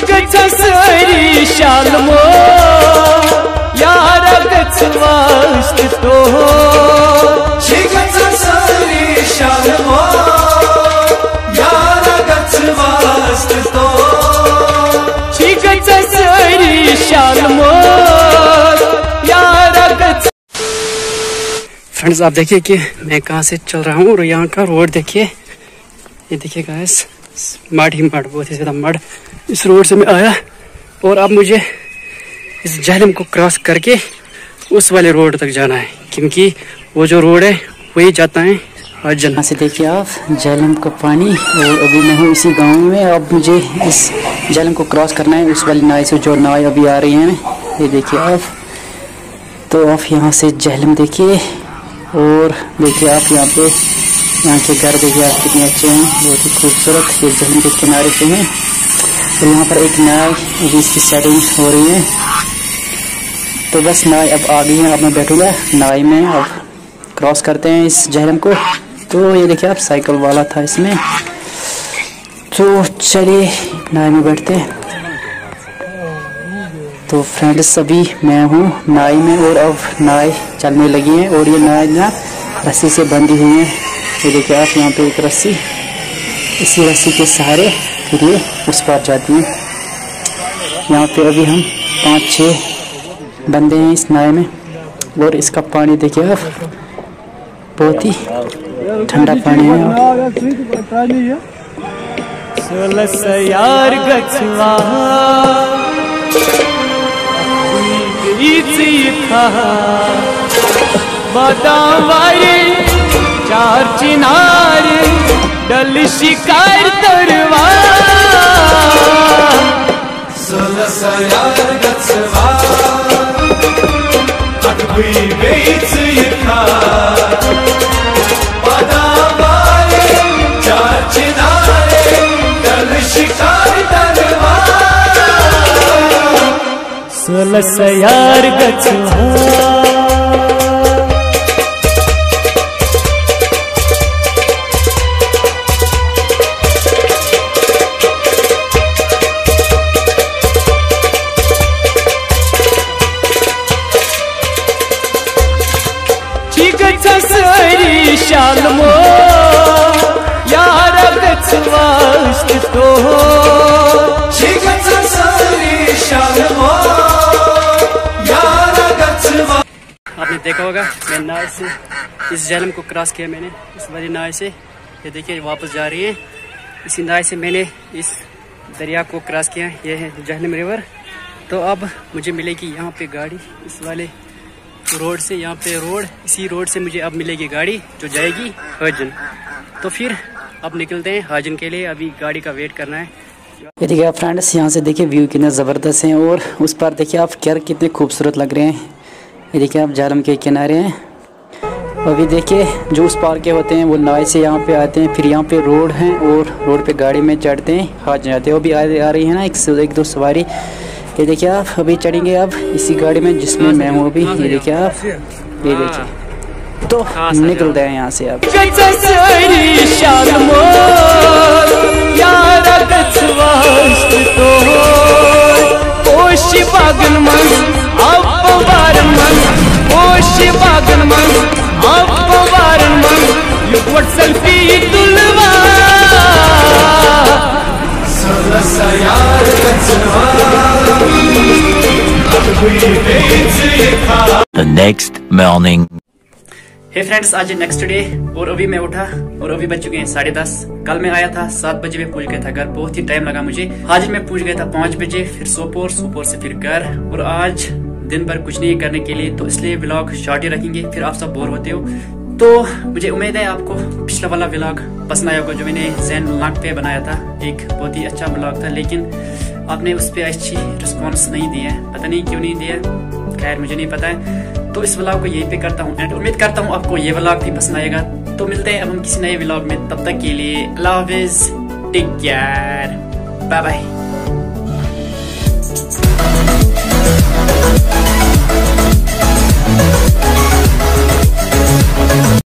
गच तो तो फ्रेंड्स आप देखिए कि मैं कहाँ से चल रहा हूँ और यहाँ का रोड देखिए। ये देखिए गाइस मड ही मड, बहुत ही ज़्यादा मड। इस रोड से मैं आया और अब मुझे इस जहलम को क्रॉस करके उस वाले रोड तक जाना है, क्योंकि वो जो रोड है, वही जाता है और जल से देखिए आप जहलम का पानी, और अभी मैं हूँ इसी गाँव में, अब मुझे इस जहलम को क्रॉस करना है, उस वाली नाव से जो नाव अभी आ रही है। ये देखिए आप तो आप यहाँ से जहलम देखिए, और देखिए आप यहाँ पे, यहाँ के घर देखिए आप कितने अच्छे हैं, बहुत ही खूबसूरत, ये जहलम के किनारे पे हैं। और यहाँ पर एक नाव अभी इसकी सेटिंग हो रही है। तो बस नाई अब आ गई है अब मैं बैठूँगा, नाव में अब क्रॉस करते हैं इस जहलम को। तो ये देखिए आप साइकिल वाला था इसमें। तो चलिए, नाव में बैठते हैं। तो फ्रेंड्स अभी मैं हूँ नाई में और अब नाई चलने लगी है और ये नाई ना रस्सी से बंधी हुई है। ये देखिए आप, यहाँ पे एक रस्सी, इसी रस्सी के सहारे फिर ये उस पार जाती है। यहाँ पे अभी हम पाँच छः बंदे हैं इस नाव में। और इसका पानी देखिए आप, बहुत ही ठंडा पानी है। यार चार चिनार। डल शिकार तरवा सोलह यार गचवा अटकुई दल शिकार दलवा सोलह यार गछवा सारी शालमो यार तो आपने देखा होगा मैं नाव से इस जलम को क्रॉस किया मैंने इस वाली नाव से ये देखिए वापस जा रही है। इसी नाव से मैंने इस दरिया को क्रॉस किया। ये है जहलम रिवर। तो अब मुझे मिलेगी यहाँ पे गाड़ी इस वाले रोड से यहाँ पे रोड इसी रोड से मुझे अब मिलेगी गाड़ी जो जाएगी हाजन। तो फिर अब निकलते हैं हाजन के लिए अभी गाड़ी का वेट करना है। ये देखिए आप फ्रेंड्स यहाँ से देखिए व्यू कितने ज़बरदस्त हैं और उस पर देखिए आप क्या कितने खूबसूरत लग रहे हैं। ये देखिए आप जालम के किनारे हैं। अभी देखिए जो उस पार के होते हैं वो नाव से यहाँ पे आते हैं फिर यहाँ पे रोड हैं और रोड पे गाड़ी में चढ़ते हैं हाथ जाते हैं। वो भी आ रही है ना एक, एक दो सवारी। ये देखिए आप अभी चढ़ेंगे अब इसी गाड़ी में जिसमें मैं हूँ अभी। ये देखिए आप ये देखिए। तो निकलते हैं यहाँ से आप। यखा मॉर्निंग हे फ्रेंड्स आज नेक्स्ट डे और अभी मैं उठा और अभी बज चुके हैं साढ़े दस। कल मैं आया था सात बजे में पहुँच गया था घर, बहुत ही टाइम लगा मुझे। आज मैं पहुँच गया था पाँच बजे, फिर सोपोर सोपोर से फिर घर। और आज दिन भर कुछ नहीं करने के लिए तो इसलिए ब्लॉग शॉर्ट ही रखेंगे, फिर आप सब बोर होते हो। तो मुझे उम्मीद है आपको पिछला वाला व्लॉग पसंद आया होगा, जो मैंने जैन लाख पे बनाया था। एक बहुत ही अच्छा ब्लॉग था, लेकिन आपने उस पर अच्छी रिस्पॉन्स नहीं दिया है। पता नहीं क्यों नहीं दिया, खैर मुझे नहीं पता है। तो इस ब्लॉग को यहीं पे करता हूँ एंड उम्मीद करता हूँ आपको ये ब्लॉग भी पसंद आएगा। तो मिलते हैं अब हम किसी नए ब्लॉग में। तब तक के लिए Allah take care bye bye